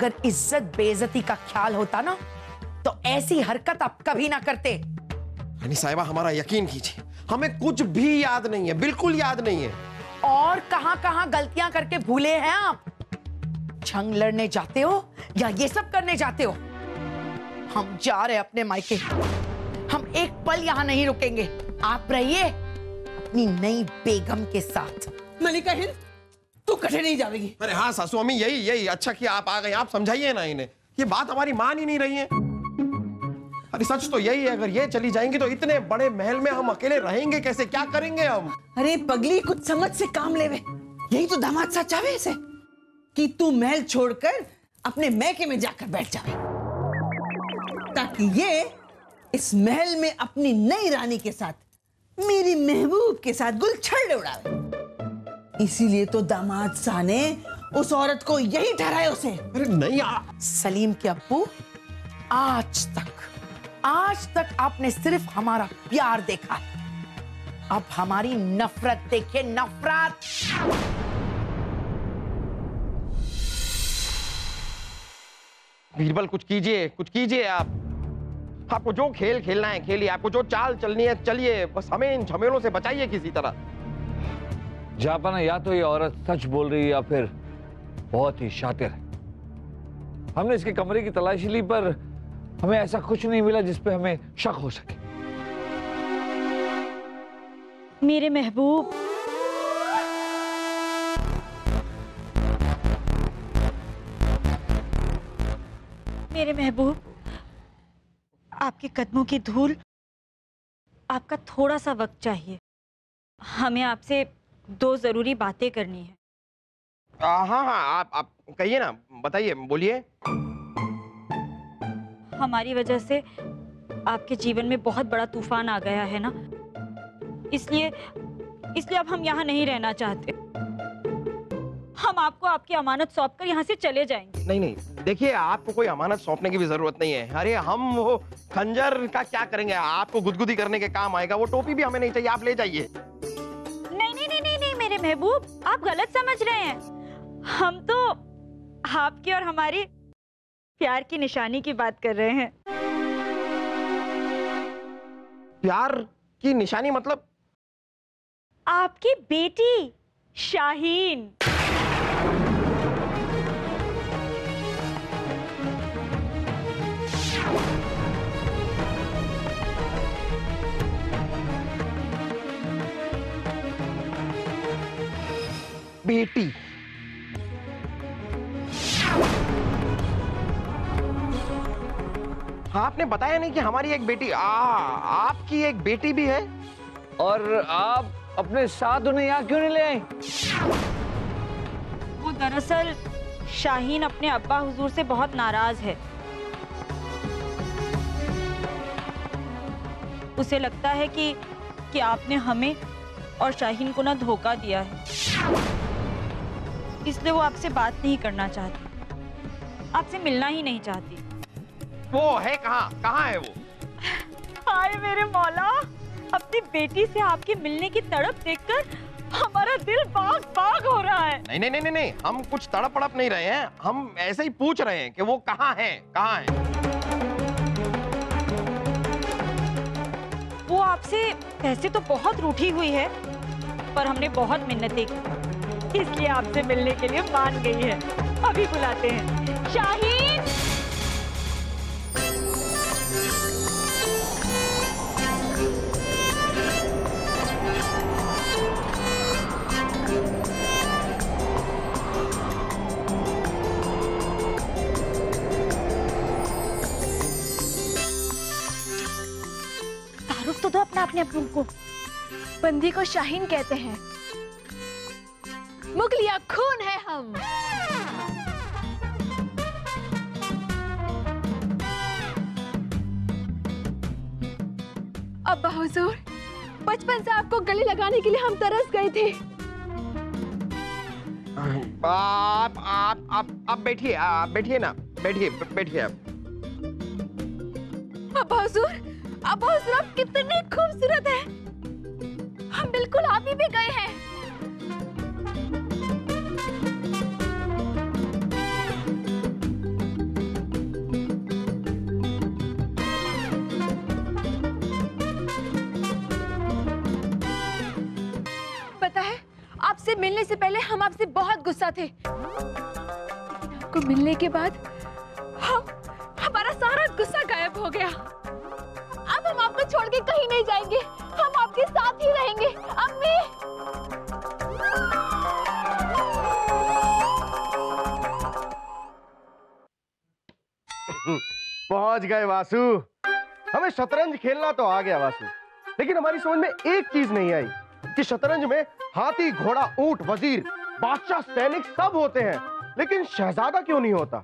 अगर इज़्ज़त बेइज्जती का ख्याल होता ना तो ऐसी हरकत आप कभी ना करते। साहिबा हमारा यकीन कीजिए हमें कुछ भी याद नहीं है बिल्कुल याद नहीं है। और कहाँ कहाँ गलतियाँ करके भूले हैं आप? जंग लड़ने जाते हो या ये सब करने जाते हो? हम जा रहे अपने मायके। हम एक पल यहाँ नहीं रुकेंगे। आप रहिए अपनी नई बेगम के साथ। मलिका हिंद तू कठे नहीं जाएगी अरे हाँ सासू अम्मी यही यही। अच्छा कि आप आ गए आप समझाइए ना इन्हें। ये बात हमारी मान ही नहीं रही है। अरे सच तो यही है अगर ये चली जाएँगी तो इतने बड़े महल में हम अकेले रहेंगे कैसे? क्या करेंगे हम? अरे पगली कुछ समझ से काम लेवे। यही तो दामाद सा चाहे इसे कि तू महल छोड़कर अपने मैके में जाकर बैठ जावे। ताकि ये इस महल में अपनी नई रानी के साथ मेरी महबूब के साथ गुलछड़ उड़ावे। इसीलिए तो दामाद शाह ने उस औरत को यही ठहराया उसे। अरे नहीं आ... सलीम के अब्बू आज तक आज तक आपने सिर्फ़ हमारा प्यार देखा। है अब हमारी नफरत देखिए नफरत। बीरबल कुछ कीजिए कुछ कीजिए आप। आपको जो खेल खेलना है खेलिए। आपको जो चाल चलनी है चलिए। बस हमें इन झमेलों से बचाइए किसी तरह। जापाना या तो ये औरत सच बोल रही है या फिर बहुत ही शातिर है। हमने इसके कमरे की तलाशी ली, पर हमें ऐसा कुछ नहीं मिला जिस पे हमें शक हो सके। मेरे महबूब। मेरे महबूब, आपके कदमों की धूल, आपका थोड़ा सा वक्त चाहिए। हमें आपसे दो ज़रूरी बातें करनी है। आ, हाँ हाँ आप आप कहिए ना बताइए बोलिए। हमारी वजह से आपके जीवन में बहुत बड़ा तूफ़ान आ गया है ना? इसलिए इसलिए अब हम यहाँ नहीं रहना चाहते। हम आपको आपकी अमानत सौंप कर यहाँ से चले जाएँगे। नहीं नहीं देखिए आपको कोई अमानत सौंपने की भी ज़रूरत नहीं है। अरे हम वो खंजर का क्या करेंगे? आपको गुदगुदी करने के काम आएगा वो टोपी भी हमें नहीं चाहिए आप ले जाइए। महबूब आप गलत समझ रहे हैं। हम तो आपकी और हमारी प्यार की निशानी की बात कर रहे हैं। प्यार की निशानी मतलब? आपकी बेटी शाहीन। बेटी। हाँ आपने बताया नहीं कि हमारी एक बेटी आ, आपकी एक बेटी भी है? और आप अपने साथ उन्हें यहाँ क्यों नहीं ले आई? वो दरअसल शाहीन अपने अब्बा हुजूर से बहुत नाराज़ है। उसे लगता है कि कि आपने हमें और शाहीन को ना धोखा दिया है। इसलिए वो आपसे बात नहीं करना चाहती। आपसे मिलना ही नहीं चाहती। वो है कहाँ? कहाँ है वो? हाय मेरे मौला अपनी बेटी से आपके मिलने की तड़प देखकर हमारा दिल बाग बाग हो रहा है। नहीं नहीं नहीं नहीं हम कुछ तड़प तड़प नहीं रहे हैं। हम ऐसे ही पूछ रहे हैं कि वो कहाँ है कहाँ है? वो आपसे वैसे तो बहुत रूठी हुई है पर हमने बहुत मिन्नतें की इसलिए आपसे मिलने के लिए मान गई है। अभी बुलाते हैं। शाहीन! तो दो अपना अपने अपनों को। बंदी को शाहीन कहते हैं। मुगलिया खून है हम। अब्बा हुजूर बचपन से आपको गले लगाने के लिए हम तरस गए थे। आप आप आप आप बैठिए आप बैठिए ना बैठिए बैठिए आप। अब्बा हुजूर अब्बा हुजूर आप कितने खूबसूरत हैं। हम बिल्कुल आप ही भी गए हैं। मिलने से पहले हम आपसे बहुत गुस्सा थे। लेकिन आपको मिलने के बाद हम, हमारा सारा गुस्सा गायब हो गया। अब हम आपको छोड़ के कहीं नहीं जाएँगे। हम आपके साथ ही रहेंगे। अम्मी! पहुँच गए वासु। हमें शतरंज खेलना तो आ गया वासु। लेकिन हमारी समझ में एक चीज़ नहीं आई। कि शतरंज में हाथी घोड़ा ऊँट वज़ीर बादशाह सैनिक सब होते हैं लेकिन शहजादा क्यों नहीं होता?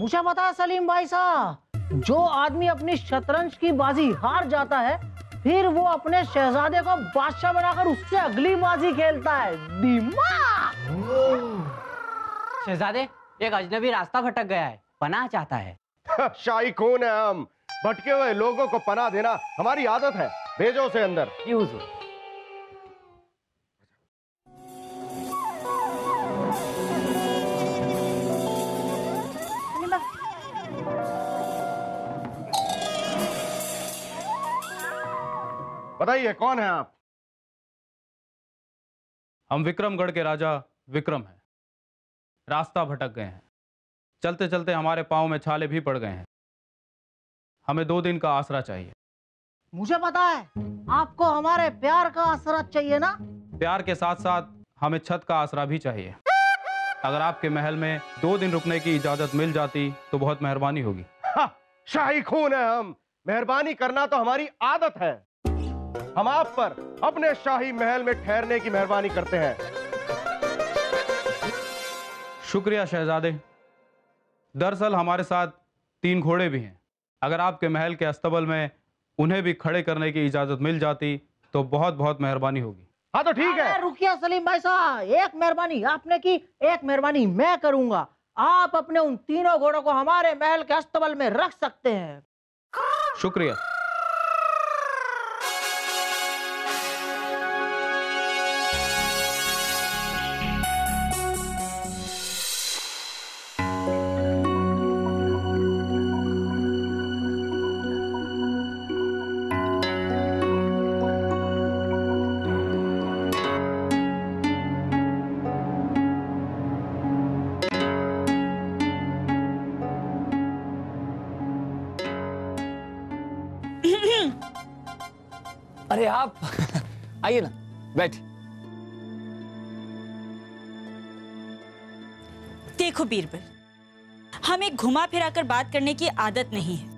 मुझे पता है सलीम भाई साहब जो आदमी अपनी शतरंज की बाजी हार जाता है फिर वो अपने शहजादे को बादशाह बनाकर उससे अगली बाजी खेलता है। दिमाग! शहजादे एक अजनबी रास्ता भटक गया है पनाह चाहता है। शाही खून है हम। भटके हुए लोगों को पनाह देना हमारी आदत है। भेजो उसे अंदर। जी हुजूर। बताइए कौन है आप? हम विक्रमगढ़ के राजा विक्रम हैं। रास्ता भटक गए हैं। चलते चलते हमारे पाँव में छाले भी पड़ गए हैं। हमें दो दिन का आसरा चाहिए। मुझे पता है आपको हमारे प्यार का आसरा चाहिए ना? प्यार के साथ साथ हमें छत का आसरा भी चाहिए। अगर आपके महल में दो दिन रुकने की इजाज़त मिल जाती तो बहुत मेहरबानी होगी। हा, शाही खून है हम। मेहरबानी करना तो हमारी आदत है। हम आप पर अपने शाही महल में ठहरने की मेहरबानी करते हैं। शुक्रिया शहजादे। दरअसल हमारे साथ तीन घोड़े भी हैं। अगर आपके महल के अस्तबल में उन्हें भी खड़े करने की इजाज़त मिल जाती तो बहुत बहुत मेहरबानी होगी। हाँ तो ठीक है। रुकिया सलीम भाई साहब एक मेहरबानी आपने की एक मेहरबानी मैं करूँगा। आप अपने उन तीनों घोड़ों को हमारे महल के अस्तबल में रख सकते हैं। शुक्रिया। अरे आप आइए ना बैठ देखो बीरबल, हमें घुमा फिरा कर बात करने की आदत नहीं है।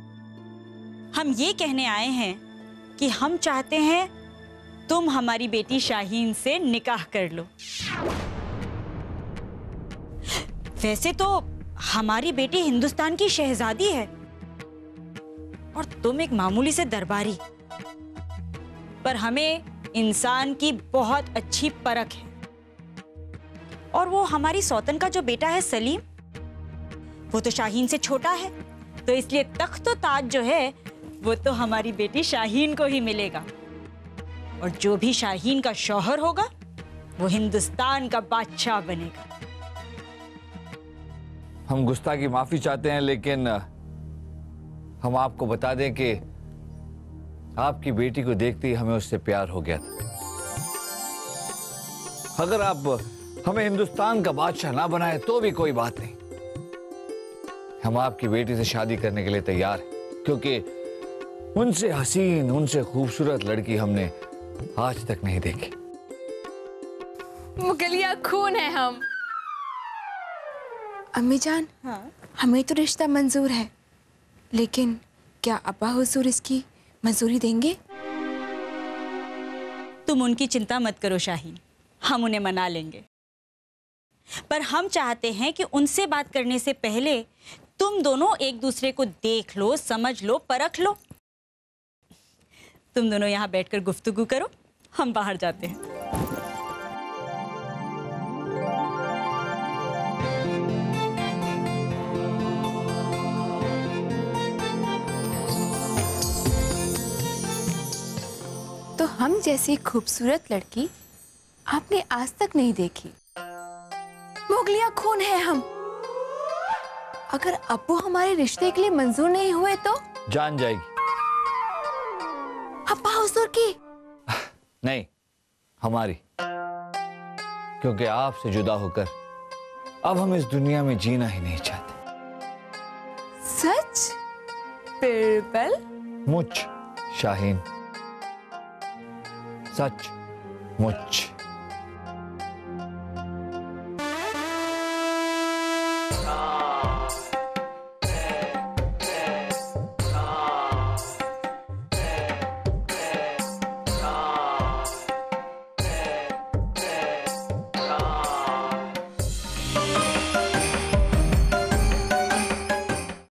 हम ये कहने आए हैं कि हम चाहते हैं तुम हमारी बेटी शाहीन से निकाह कर लो। वैसे तो हमारी बेटी हिंदुस्तान की शहजादी है और तुम एक मामूली से दरबारी। पर हमें इंसान की बहुत अच्छी परख है। और वो हमारी सौतन का जो बेटा है, सलीम, वो तो शाहीन से छोटा है तो इसलिए तख्त तो ताज जो है, वो तो हमारी बेटी शाहीन को ही मिलेगा। और जो भी शाहीन का शौहर होगा, वो हिंदुस्तान का बादशाह बनेगा। हम गुस्ता की माफ़ी चाहते हैं, लेकिन, हम आपको बता दें कि आपकी बेटी को देखते ही हमें उससे प्यार हो गया था। अगर आप हमें हिंदुस्तान का बादशाह ना बनाए तो भी कोई बात नहीं। हम आपकी बेटी से शादी करने के लिए तैयार हैं क्योंकि उनसे हसीन उनसे खूबसूरत लड़की हमने आज तक नहीं देखी। मुगलिया खून है हम। अम्मी जान हाँ? हमें तो रिश्ता मंजूर है लेकिन क्या अब्बा हुजूर इसकी मंजूरी देंगे? तुम उनकी चिंता मत करो, शाहीन। हम उन्हें मना लेंगे। पर हम चाहते हैं कि उनसे बात करने से पहले तुम दोनों एक दूसरे को देख लो, समझ लो, परख लो। तुम दोनों यहाँ बैठकर गुफ्तगु करो, हम बाहर जाते हैं। हम जैसी खूबसूरत लड़की आपने आज तक नहीं देखी। मुगलिया खून है हम। अगर अब्बू हमारे रिश्ते के लिए मंजूर नहीं हुए तो? जान जाएगी। अब्बा हुजूर की। नहीं हमारी। क्योंकि आपसे जुदा होकर अब हम इस दुनिया में जीना ही नहीं चाहते। सच? बिरबल? मुझ शाहीन। सच मुझ